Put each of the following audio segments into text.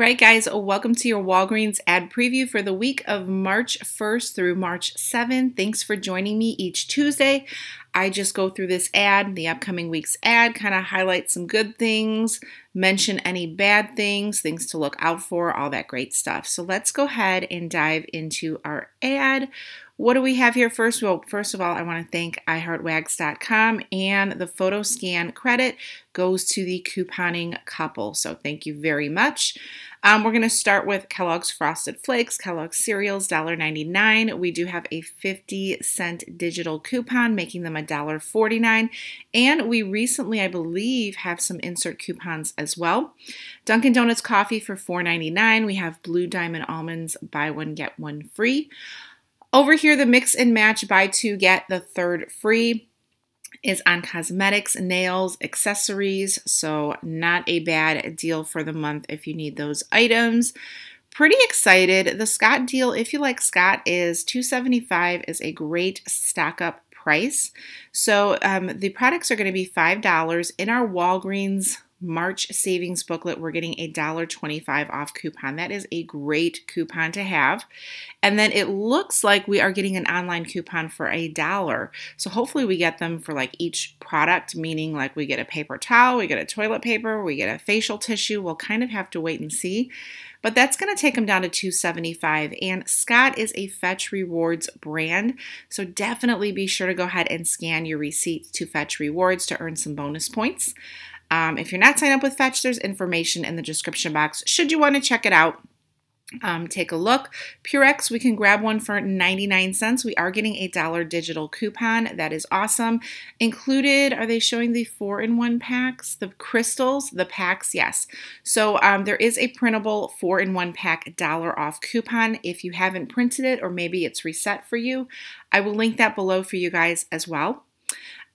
Right, guys, welcome to your Walgreens ad preview for the week of March 1st through March 7th. Thanks for joining me each Tuesday. I just go through this ad, the upcoming week's ad, kind of highlight some good things, mention any bad things, things to look out for, all that great stuff. So let's go ahead and dive into our ad. What do we have here first? Well, first of all, I want to thank iHeartWags.com and the photo scan credit goes to the couponing couple. So thank you very much. Um, we're going to start with Kellogg's Frosted Flakes, Kellogg's cereals, $1.99. We do have a 50 cent digital coupon, making them $1.49. And we recently, I believe, have some insert coupons as well. Dunkin' Donuts coffee for $4.99. We have Blue Diamond Almonds, buy one, get one free. Over here, the mix and match buy two, get the third free is on cosmetics, nails, accessories. So, not a bad deal for the month if you need those items. Pretty excited. The Scott deal, if you like Scott, is 275 is a great stock up price. So, um, the products are going to be $5 in our Walgreens March savings booklet, we're getting a $1.25 off coupon. That is a great coupon to have. And then it looks like we are getting an online coupon for a dollar. So hopefully we get them for like each product, meaning like we get a paper towel, we get a toilet paper, we get a facial tissue. We'll kind of have to wait and see. But that's going to take them down to 275 and Scott is a Fetch Rewards brand, so definitely be sure to go ahead and scan your receipts to Fetch Rewards to earn some bonus points. Um, if you're not signed up with Fetch, there's information in the description box should you want to check it out. Um, take a look. Purex, we can grab one for 99 cents. We are getting a dollar digital coupon. That is awesome. Included, are they showing the four in one packs? The crystals, the packs, yes. So um, there is a printable four in one pack dollar off coupon. If you haven't printed it or maybe it's reset for you, I will link that below for you guys as well.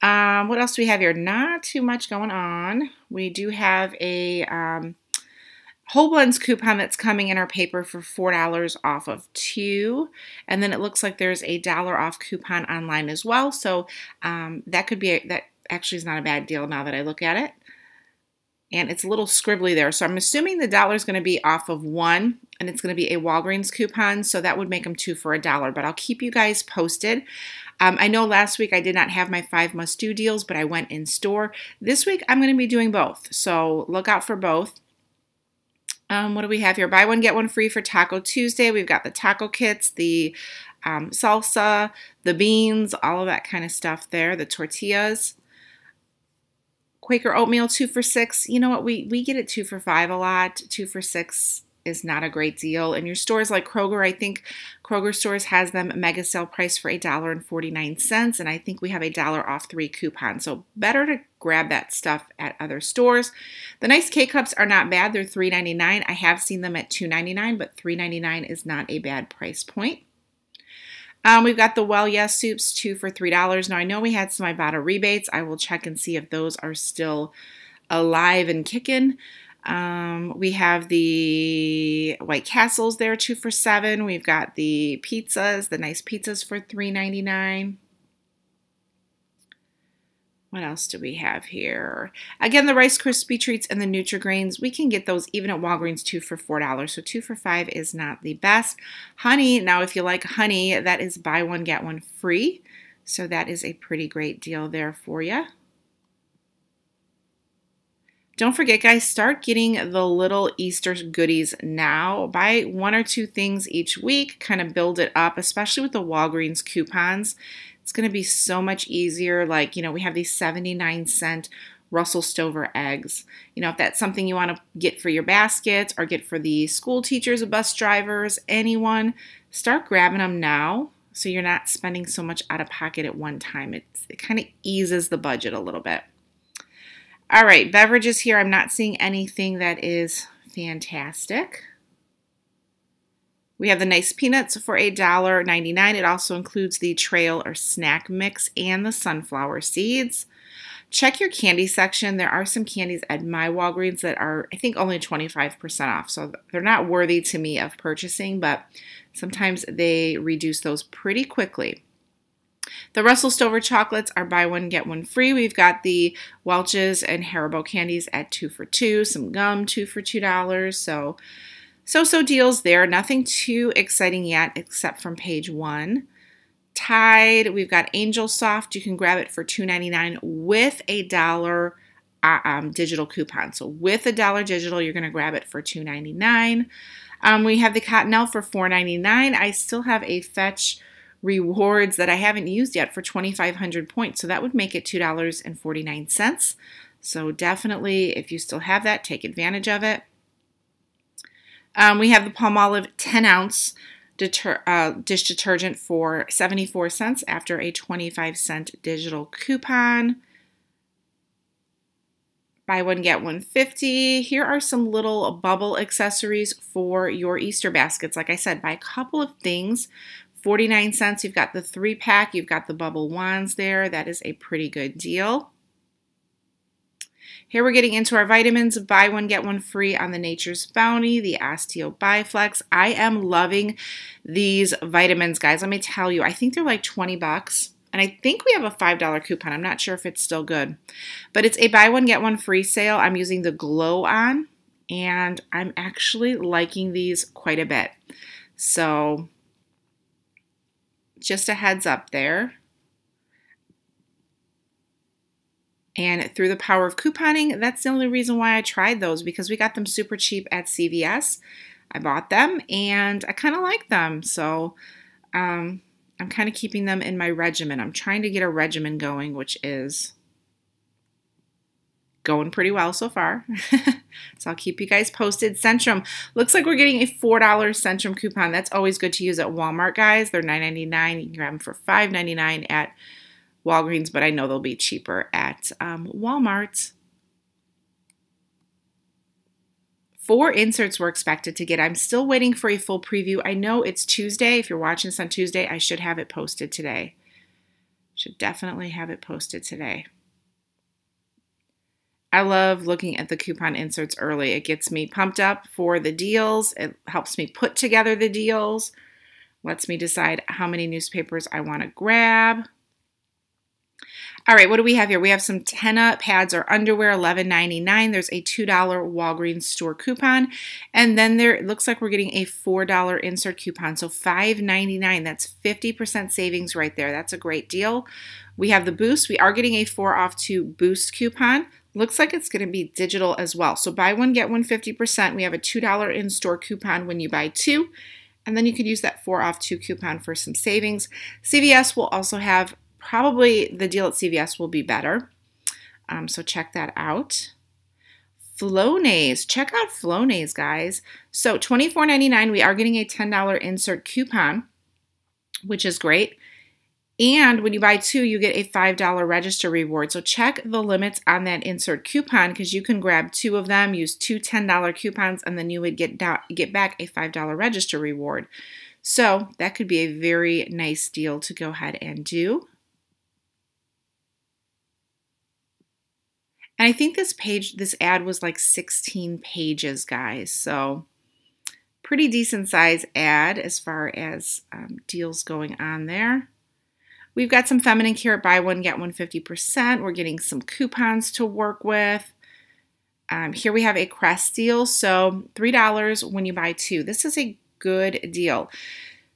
Um, what else do we have here? Not too much going on. We do have a um, Whole Blends coupon that's coming in our paper for $4 off of two. And then it looks like there's a dollar off coupon online as well. So um, that could be, a, that actually is not a bad deal now that I look at it. And it's a little scribbly there. So I'm assuming the dollar is going to be off of one and it's going to be a Walgreens coupon. So that would make them two for a dollar. But I'll keep you guys posted. Um, I know last week I did not have my five must do deals, but I went in store. This week I'm going to be doing both, so look out for both. Um, what do we have here? Buy one, get one free for Taco Tuesday. We've got the taco kits, the um, salsa, the beans, all of that kind of stuff there, the tortillas. Quaker oatmeal, two for six. You know what? We, we get it two for five a lot. Two for six is not a great deal. And your stores like Kroger, I think Kroger stores has them mega sale price for $1.49. And I think we have a dollar off three coupon. So better to grab that stuff at other stores. The nice K cups are not bad. They're $3.99. I have seen them at $2.99, but $3.99 is not a bad price point. Um, we've got the Well Yes soups, two for $3. Now I know we had some Ibotta rebates. I will check and see if those are still alive and kicking. Um, we have the White Castles there, two for seven. We've got the pizzas, the nice pizzas for three ninety nine. What else do we have here? Again, the Rice Krispie treats and the Nutri-Grains. We can get those even at Walgreens two for four dollars. So two for five is not the best. Honey. Now, if you like honey, that is buy one get one free. So that is a pretty great deal there for you. Don't forget, guys, start getting the little Easter goodies now. Buy one or two things each week, kind of build it up, especially with the Walgreens coupons. It's going to be so much easier. Like, you know, we have these 79 cent Russell Stover eggs. You know, if that's something you want to get for your baskets or get for the school teachers, bus drivers, anyone, start grabbing them now so you're not spending so much out of pocket at one time. It's, it kind of eases the budget a little bit. All right, beverages here. I'm not seeing anything that is fantastic. We have the nice peanuts for $1.99. It also includes the trail or snack mix and the sunflower seeds. Check your candy section. There are some candies at my Walgreens that are, I think, only 25% off. So they're not worthy to me of purchasing, but sometimes they reduce those pretty quickly. The Russell Stover chocolates are buy one, get one free. We've got the Welch's and Haribo candies at two for two, some gum, two for two dollars. So So-so deals there, nothing too exciting yet except from page one. Tide, we've got Angel Soft. You can grab it for $2.99 with a dollar uh, um, digital coupon. So with a dollar digital, you're going to grab it for $2.99. Um, we have the Cottonelle for $4.99. I still have a Fetch rewards that I haven't used yet for 2,500 points. So that would make it $2.49. So definitely, if you still have that, take advantage of it. Um, we have the Palmolive 10 ounce deter, uh, dish detergent for 74 cents after a 25 cent digital coupon. Buy one, get one fifty. Here are some little bubble accessories for your Easter baskets. Like I said, buy a couple of things 49 cents. You've got the three pack, you've got the bubble wands there. That is a pretty good deal. Here we're getting into our vitamins. Buy one, get one free on the Nature's Bounty, the Osteo Biflex. I am loving these vitamins, guys. Let me tell you, I think they're like 20 bucks. And I think we have a $5 coupon. I'm not sure if it's still good. But it's a buy one, get one free sale. I'm using the Glow On. And I'm actually liking these quite a bit. So just a heads up there. And through the power of couponing, that's the only reason why I tried those because we got them super cheap at CVS. I bought them and I kind of like them. So um, I'm kind of keeping them in my regimen. I'm trying to get a regimen going, which is going pretty well so far. so I'll keep you guys posted. Centrum looks like we're getting a $4 Centrum coupon. That's always good to use at Walmart, guys. They're $9.99. You can grab them for $5.99 at Walgreens, but I know they'll be cheaper at um, Walmart. Four inserts were expected to get. I'm still waiting for a full preview. I know it's Tuesday. If you're watching this on Tuesday, I should have it posted today. Should definitely have it posted today. I love looking at the coupon inserts early. It gets me pumped up for the deals. It helps me put together the deals. Lets me decide how many newspapers I want to grab. All right, what do we have here? We have some Tena pads or underwear, $11.99. There's a $2 Walgreens store coupon. And then there it looks like we're getting a $4 insert coupon. So $5.99. That's 50% savings right there. That's a great deal. We have the Boost. We are getting a 4 off 2 Boost coupon. Looks like it's going to be digital as well. So buy one, get one 50%. We have a $2 in-store coupon when you buy two. And then you could use that 4 off 2 coupon for some savings. CVS will also have probably the deal at CVS will be better. Um, so check that out. Flonase. Check out Flonase, guys. So $24.99, we are getting a $10 insert coupon, which is great. And when you buy two, you get a $5 register reward. So check the limits on that insert coupon because you can grab two of them, use two $10 coupons, and then you would get, get back a $5 register reward. So that could be a very nice deal to go ahead and do. And I think this page, this ad was like 16 pages, guys. So pretty decent size ad as far as um, deals going on there. We've got some feminine care buy one, get one 50%. We're getting some coupons to work with. Um, here we have a Crest deal. So $3 when you buy two. This is a good deal.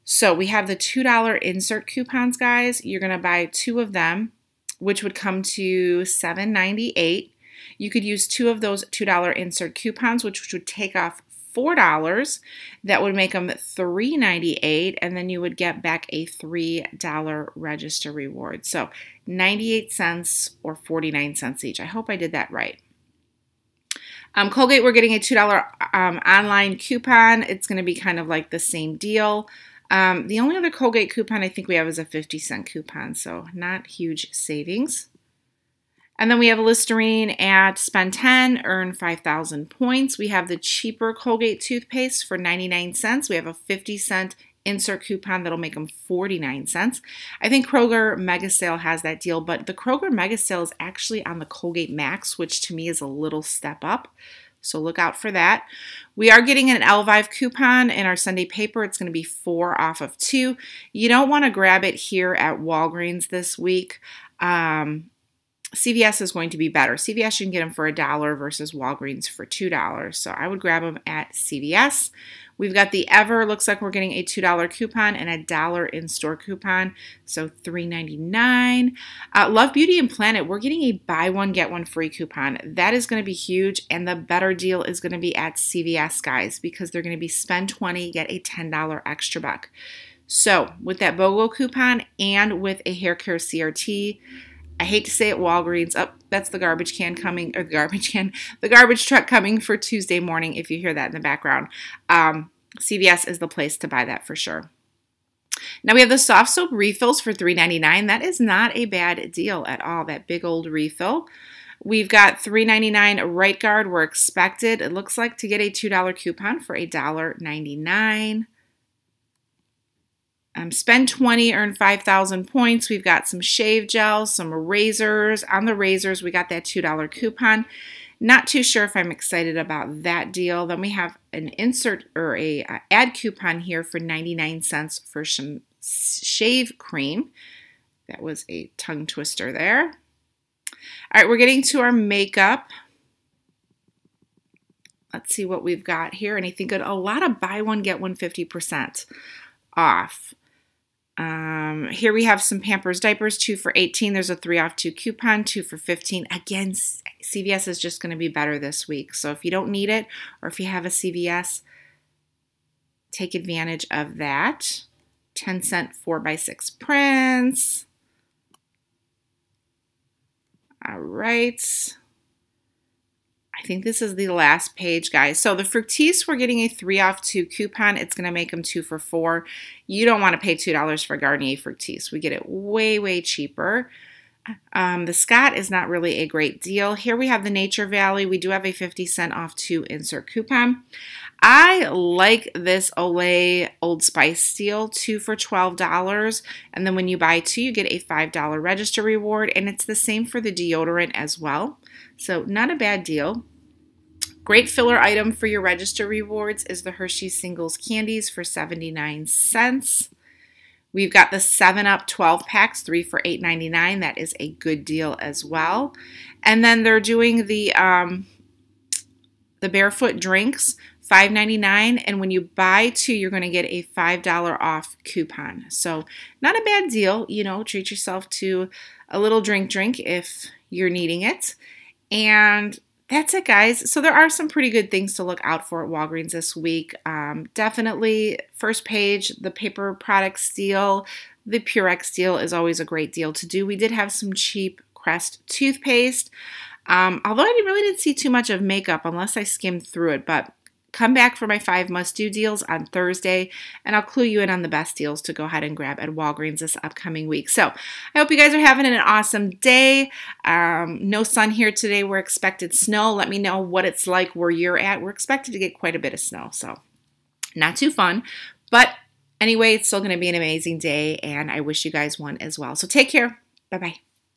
So we have the $2 insert coupons, guys. You're going to buy two of them which would come to $7.98. You could use two of those $2 insert coupons, which would take off $4. That would make them $3.98, and then you would get back a $3 register reward. So 98 cents or 49 cents each. I hope I did that right. Um, Colgate, we're getting a $2 um, online coupon. It's going to be kind of like the same deal. Um, the only other Colgate coupon I think we have is a 50 cent coupon, so not huge savings. And then we have a Listerine at spend 10, earn 5,000 points. We have the cheaper Colgate toothpaste for 99 cents. We have a 50 cent insert coupon that'll make them 49 cents. I think Kroger Mega Sale has that deal, but the Kroger Mega Sale is actually on the Colgate Max, which to me is a little step up. So look out for that. We are getting an Elvive coupon in our Sunday paper. It's going to be four off of two. You don't want to grab it here at Walgreens this week. Um, CVS is going to be better. CVS you can get them for a dollar versus Walgreens for two dollars. So I would grab them at CVS. We've got the Ever. Looks like we're getting a $2 coupon and a dollar in-store coupon. So $3.99. Uh, Love Beauty and Planet. We're getting a buy one, get one free coupon. That is going to be huge. And the better deal is going to be at CVS, guys, because they're going to be spend 20, get a $10 extra buck. So with that BOGO coupon and with a hair care CRT, I hate to say it, Walgreens. Up, oh, that's the garbage can coming, or the garbage can, the garbage truck coming for Tuesday morning. If you hear that in the background, um, CVS is the place to buy that for sure. Now we have the soft soap refills for $3.99. That is not a bad deal at all. That big old refill. We've got $3.99 right guard. We're expected, it looks like, to get a $2 coupon for $1.99. Um, spend 20, earn 5,000 points. We've got some shave gels, some razors. On the razors, we got that $2 coupon. Not too sure if I'm excited about that deal. Then we have an insert or a uh, ad coupon here for 99 cents for some shave cream. That was a tongue twister there. All right, we're getting to our makeup. Let's see what we've got here. Anything good? A lot of buy one, get one 50% off. Um, here we have some Pampers diapers, two for 18. There's a three off two coupon, two for 15. Again, CVS is just going to be better this week. So if you don't need it or if you have a CVS, take advantage of that. 10 cent 4 by 6 prints. All right. I think this is the last page, guys. So the Fructis, we're getting a three off two coupon. It's going to make them two for four. You don't want to pay $2 for Garnier Fructis. We get it way, way cheaper. Um, the Scott is not really a great deal. Here we have the Nature Valley. We do have a 50 cent off two insert coupon. I like this Olay Old Spice deal, two for $12. And then when you buy two, you get a $5 register reward. And it's the same for the deodorant as well. So not a bad deal. Great filler item for your register rewards is the Hershey Singles Candies for 79 cents. We've got the 7 Up 12 packs, 3 for $8.99. That is a good deal as well. And then they're doing the um, the barefoot drinks, $5.99. And when you buy two, you're going to get a $5 off coupon. So not a bad deal. You know, treat yourself to a little drink drink if you're needing it. And that's it, guys. So there are some pretty good things to look out for at Walgreens this week. Um, definitely, first page, the paper products deal, the Purex deal is always a great deal to do. We did have some cheap Crest toothpaste. Um, although I really didn't see too much of makeup unless I skimmed through it, but Come back for my five must do deals on Thursday, and I'll clue you in on the best deals to go ahead and grab at Walgreens this upcoming week. So I hope you guys are having an awesome day. Um, no sun here today. We're expected snow. Let me know what it's like where you're at. We're expected to get quite a bit of snow, so not too fun. But anyway, it's still going to be an amazing day, and I wish you guys one as well. So take care. Bye bye.